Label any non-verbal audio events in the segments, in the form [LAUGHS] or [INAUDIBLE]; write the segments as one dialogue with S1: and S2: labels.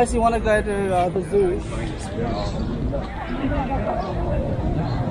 S1: Unless you want to go to uh, the zoo.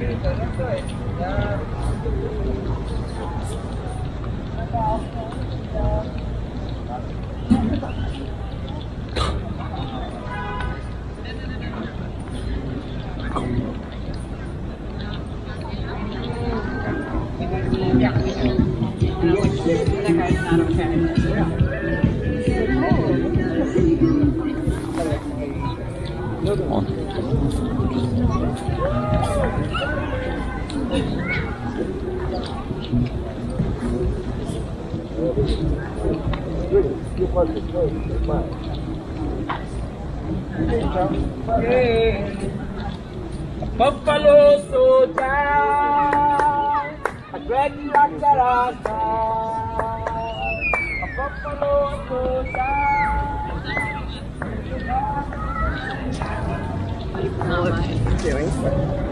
S1: On. Buffalo soldier, a great Rakarasa, a buffalo soldier.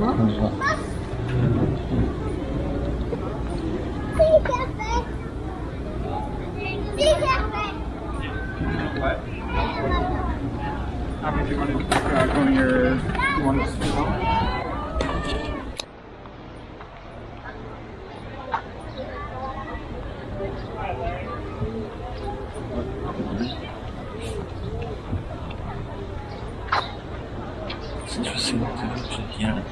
S2: How do you want to uh, go to your, you want to
S3: c'est génial.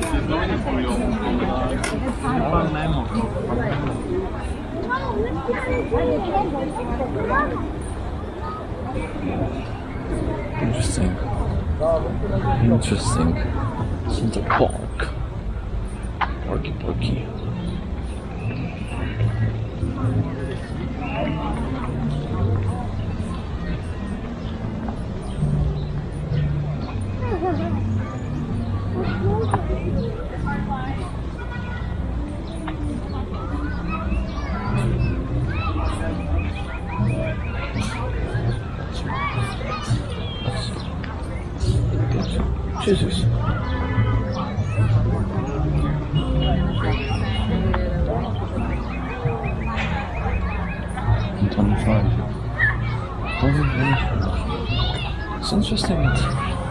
S3: C'est même encore. Interesting. Interesting. Center Park. Parky Parky. Jesus. Twenty-five. It's interesting.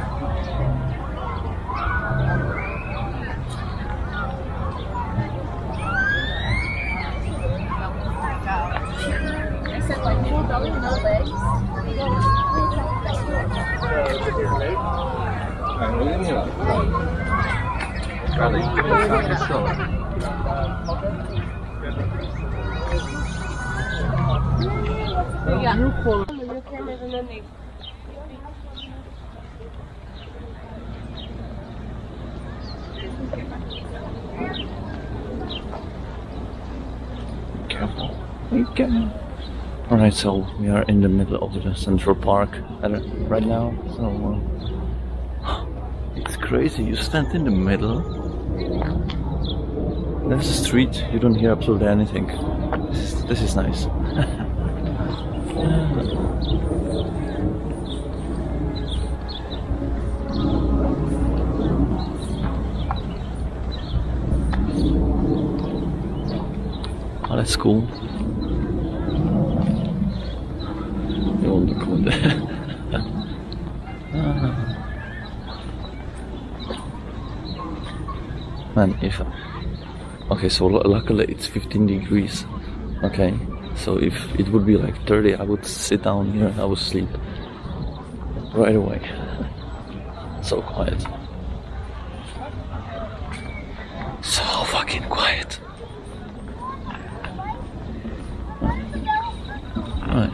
S3: Careful. Okay. Alright, so we are in the middle of the Central Park right now. So uh, crazy. You stand in the middle. There's a street. You don't hear absolutely anything. This is, this is nice. [LAUGHS] oh, that's cool. Yolda there? [LAUGHS] Man, if okay, so luckily it's 15 degrees. Okay, so if it would be like 30, I would sit down here and I would sleep right away. [LAUGHS] so quiet. So fucking quiet. Right.